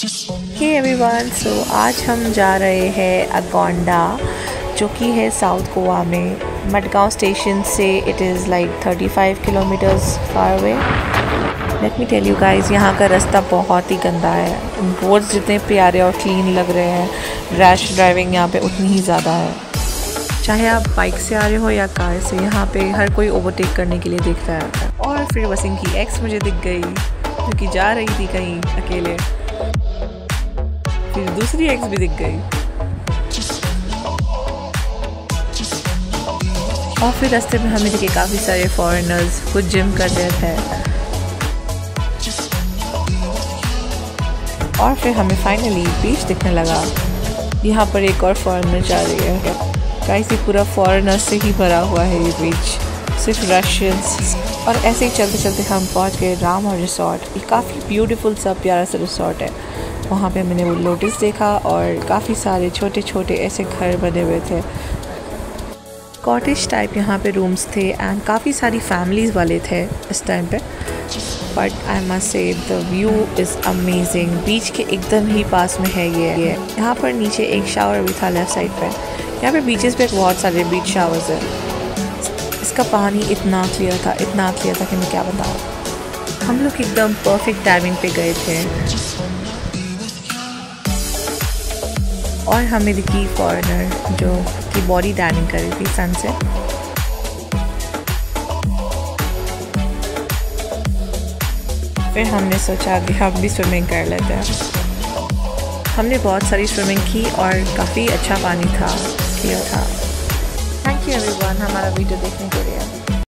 Everyone so आज हम जा रहे हैं अगोंडा जो कि है साउथ गोवा में। मडगांव स्टेशन से it is like 35 kilometres far away let me tell you guys यहाँ का रास्ता बहुत ही गंदा है। रोड्स जितने प्यारे और क्लीन लग रहे हैं रैश ड्राइविंग यहाँ पे उतनी ही ज़्यादा है। चाहे आप बाइक से आ रहे हो या कार से, यहाँ पे हर कोई ओवरटेक करने के लिए देख है। और फिर बस की एक्स मुझे दिख गई, जो कि जा रही थी कहीं अकेले। फिर दूसरी एक्स भी दिख गई। और फिर रास्ते में हमें देखे काफ़ी सारे फॉरेनर्स कुछ जिम कर रहे थे। और फिर हमें फाइनली बीच दिखने लगा। यहाँ पर एक और फॉरेनर जा रही है। गाइस ये पूरा फॉरेनर से ही भरा हुआ है ये बीच सिर्फ़ रशियंस और ऐसे ही चलते चलते हम पहुँच गए राम और रिसोर्ट ये काफ़ी ब्यूटीफुल सा प्यारा सा रिसोर्ट है। वहाँ पे मैंने वो लोटस देखा और काफ़ी सारे छोटे छोटे ऐसे घर बने हुए थे। कॉटेज टाइप यहाँ पे रूम्स थे एंड काफ़ी सारी फैमिलीज़ वाले थे इस टाइम पे। But I must say the view is amazing beach के एकदम ही पास में है ये ये। यहाँ पर नीचे एक शावर भी था लेफ़्ट साइड पे। यहाँ पे बीचेस पे बहुत सारे बीच शावर्स हैं। इसका पानी इतना क्लियर था, इतना क्लियर था कि मैं क्या बताऊँ। हम लोग एकदम परफेक्ट टाइमिंग पे गए थे। और हमें दिखी फॉरेनर जो की बॉडी टैनिंग कर रही थी सन से फिर हमने सोचा कि हम भी स्विमिंग कर लेते हैं। हमने बहुत सारी स्विमिंग की और काफ़ी अच्छा पानी था क्लियर था। थैंक यू एवरीवन हमारा वीडियो देखने के लिए।